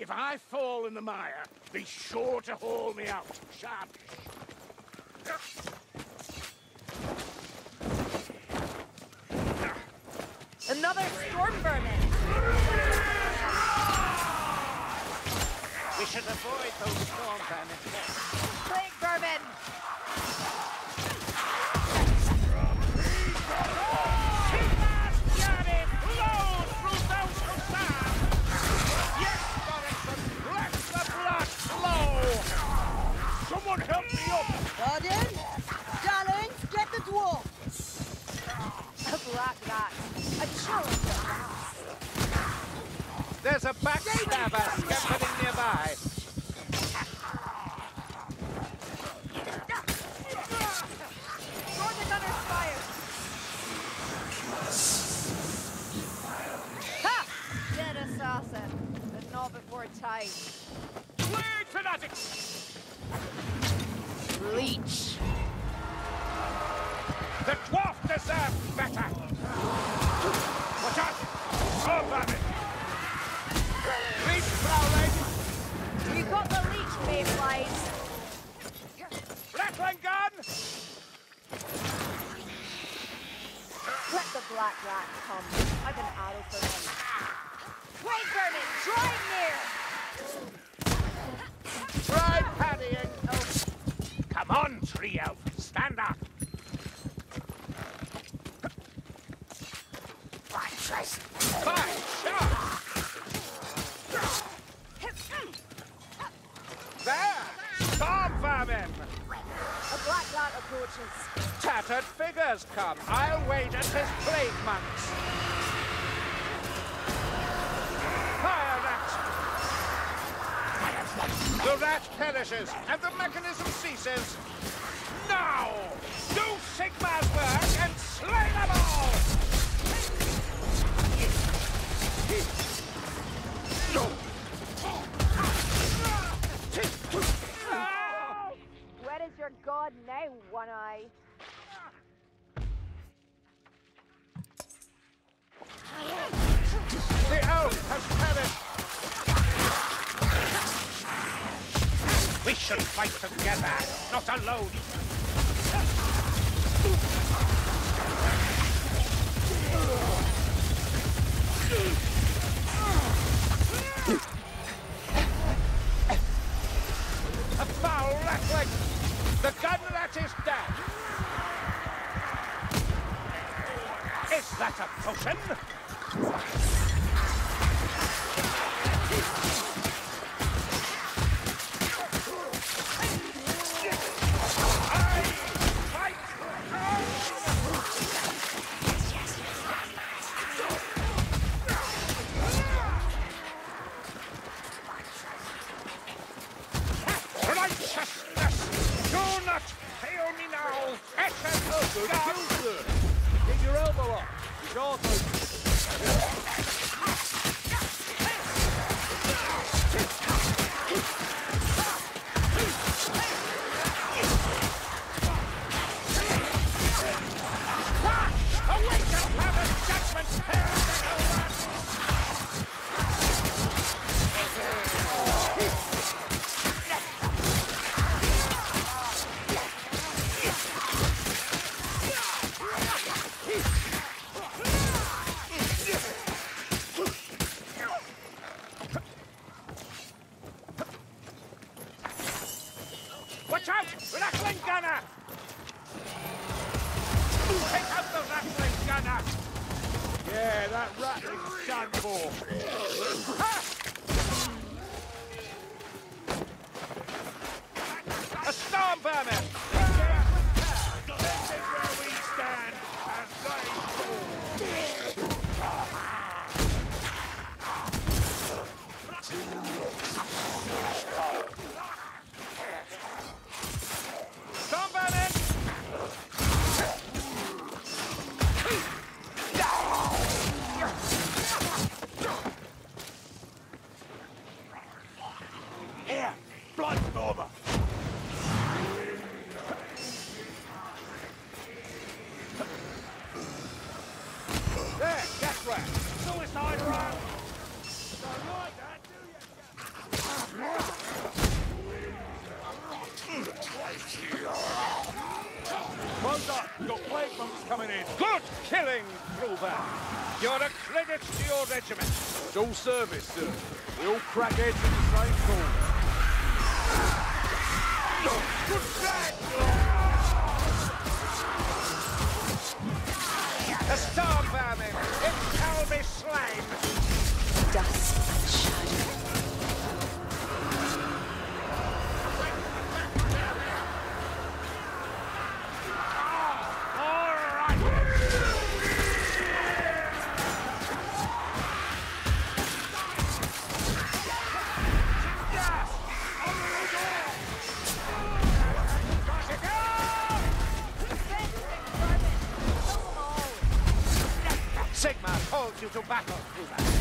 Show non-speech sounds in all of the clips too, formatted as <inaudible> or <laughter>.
If I fall in the mire, be sure to haul me out. Sharp. Another storm vermin! We should avoid those storm vermin. Plague vermin! A rat. A challenger. There's a backstabber scampering nearby. Gunner's fire! Ha! Dead assassin. But not before time. Leech. The dwarf deserves Let the black come. I've arrow for him. Plague vermin, drawing near! Try paddying. Oh. Come on, trio! Stand up! Fine, shot! There! Storm vermin! A black rat approaches. Tattered figures come. I'll wait at plague monks. Fire rat! The rat perishes, and the mechanism ceases. Eye? The elf has perished! We should fight together, not alone! A foul ratling! The gun rat is dead! Is that a potion? service, sir. We all crack heads at the same corner. to battle, Cuba.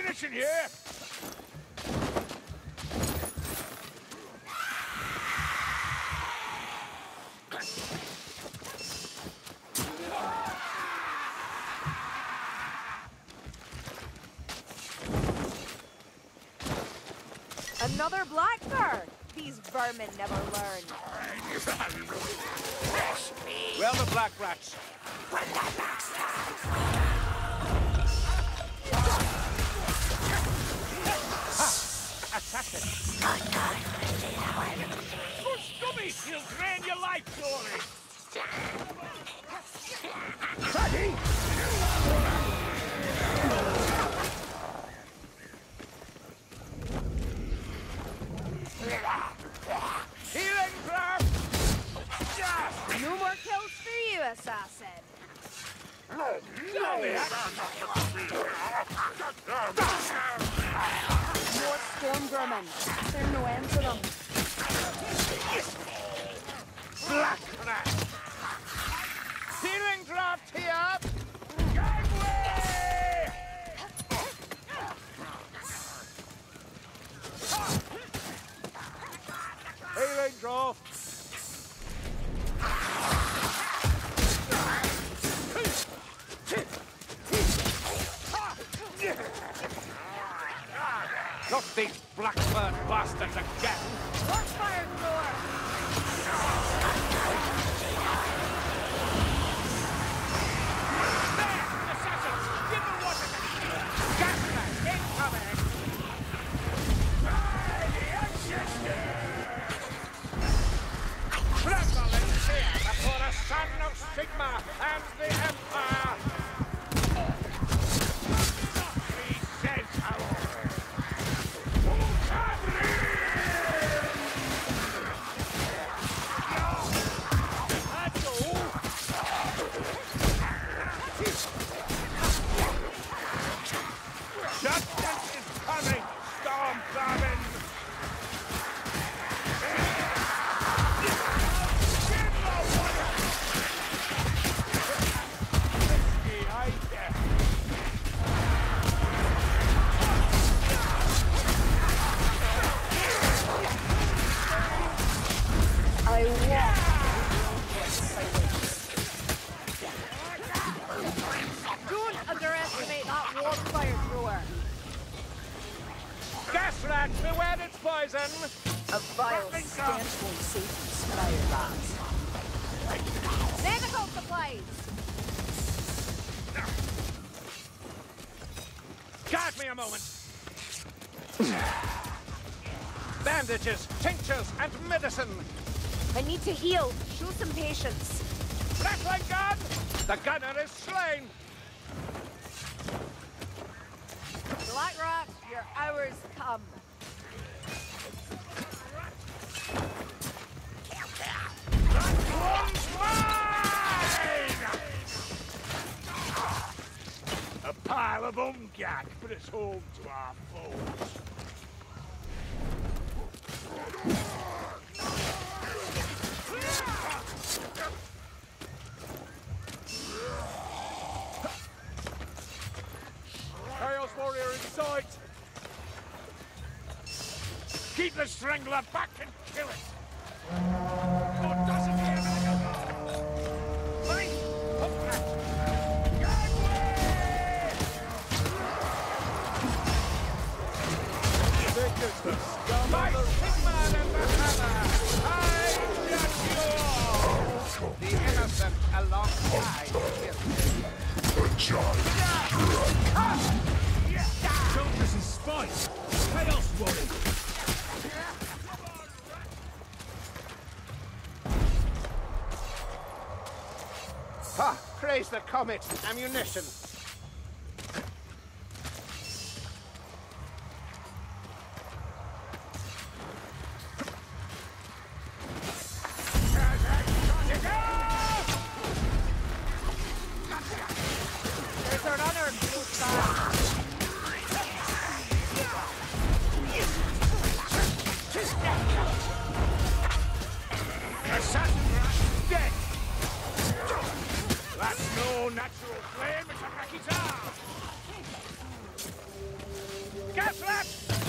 ammunition here! Another blackbird! These vermin never learn. Well, the black rats. When the black assassin. Push gummy, he'll drain your life glory. Fatty! me a moment. Bandages, tinctures, and medicine. I need to heal. Show some patience. Ratling gun! The gunner is slain. Blackrock, your hours come. Pile of umgak, but it's home to our foes. Chaos Warrior in sight! Keep the Strangler back and kill it! Praise the comet! Ammunition!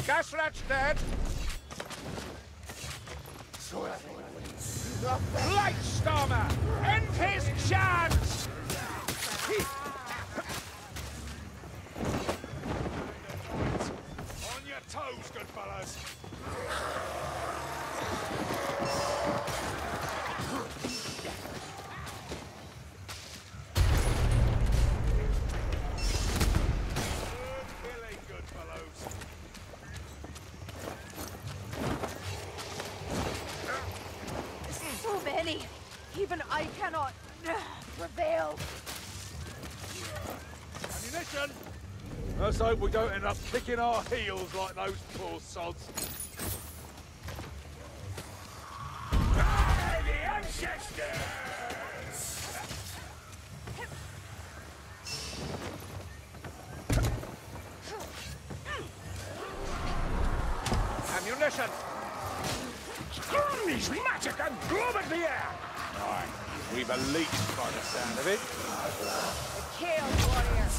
Gasrat's dead! The Blightstormer! End his chance! On your toes, good fellas! Let's hope we don't end up kicking our heels like those poor sods. Ah, the ancestors! Ammunition! Scrummies, magic and gloom at the air! Aye, we've a leech by the sound of it. The Chaos Warrior.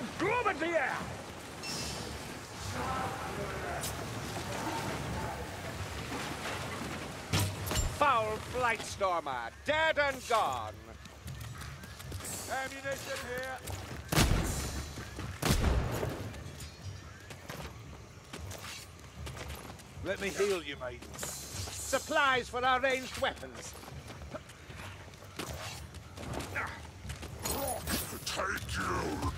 magic and gloom at the air! Foul Blightstormer, dead and gone. Ammunition here! Let me heal you, maiden. Supplies for our ranged weapons. Take you!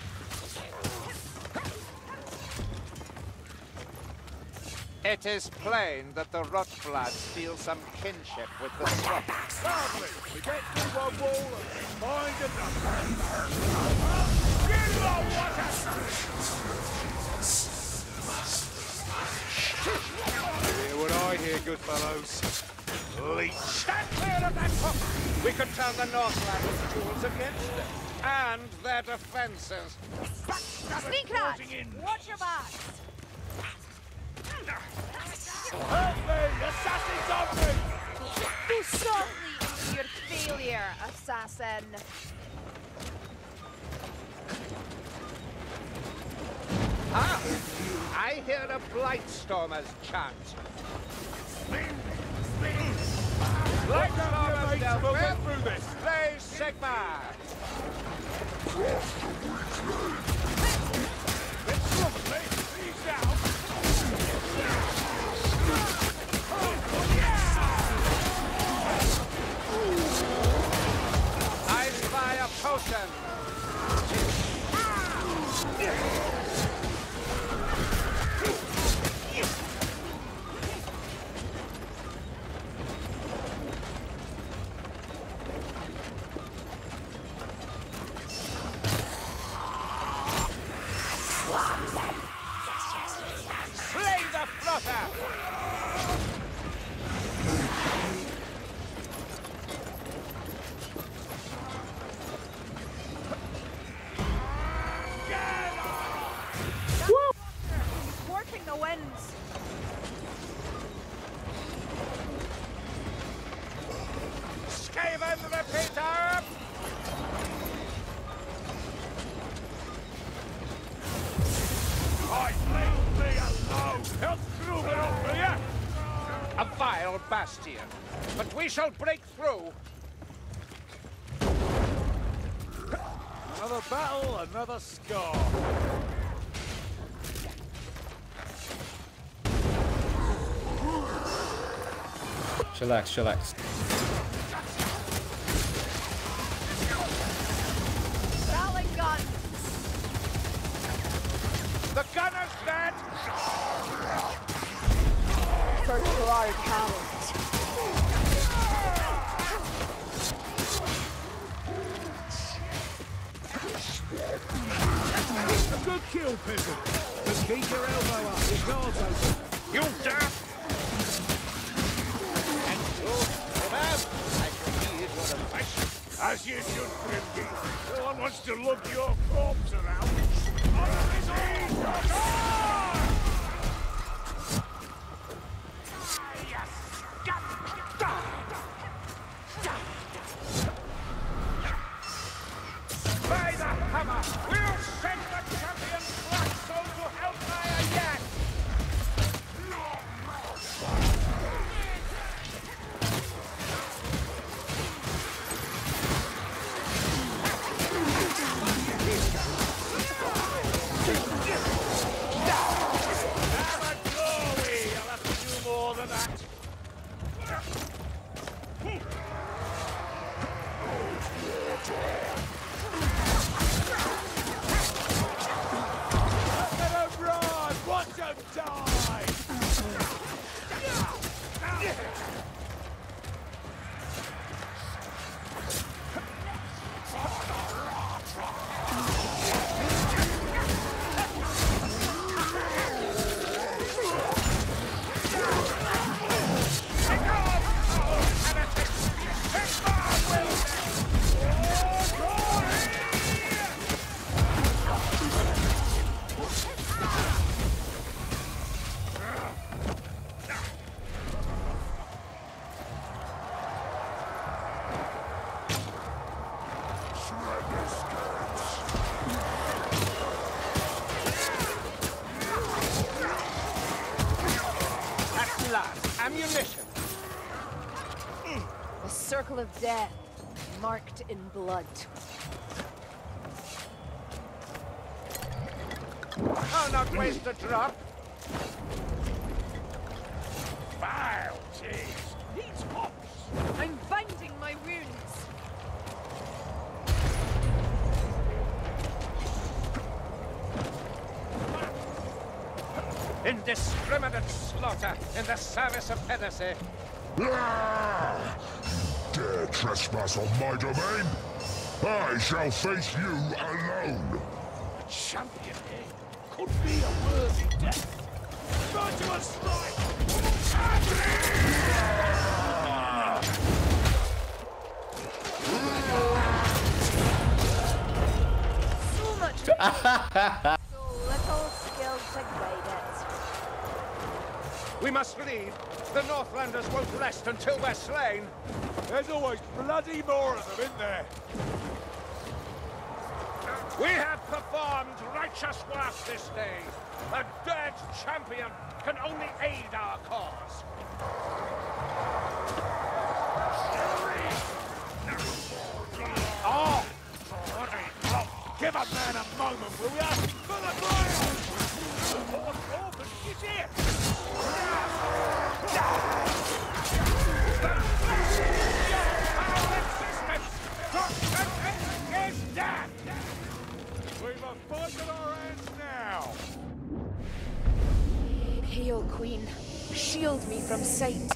It is plain that the Rotblood feel some kinship with the swamp. Lovely. We get through one wall and find another. You know what Hear what I hear, good fellows. Leech. Stand clear of that hook! We could turn the Northlanders' jewels against them. And their defenses. Sneak rat! Watch your backs! Help me! Assassins on me! Go softly your failure, assassin. Ah! I hear a Blightstormer's chant. Mates, dealt we'll get through this. Play Sigmar! Bastion, but we shall break through. Another battle, another scar. Chillax, chillax. Rallying gun. The gunner's dead! Search for our camels. Good kill, peasant. Just keep your elbow up. Your guard's open. You dare! And you, Remember, I shall need your advice. As you should, Grimby. No one wants to lug your corpse around. On knees, more circle of death, marked in blood. Oh, not waste a drop! Vile taste! Needs hops! I'm binding my wounds. indiscriminate slaughter in the service of Hennessy. Dare trespass on my domain? I shall face you alone. A champion here could be a worthy death. Virtuous strike! So <laughs> much. so little skill to guide it. We must leave. The Northlanders won't rest until we're slain. There's always bloody more of them, isn't there? We have performed righteous work this day. A dead champion can only aid our cause. Ah! Oh! Give a man a moment, will ya? For the ground! Hail, Queen. Shield me from sight.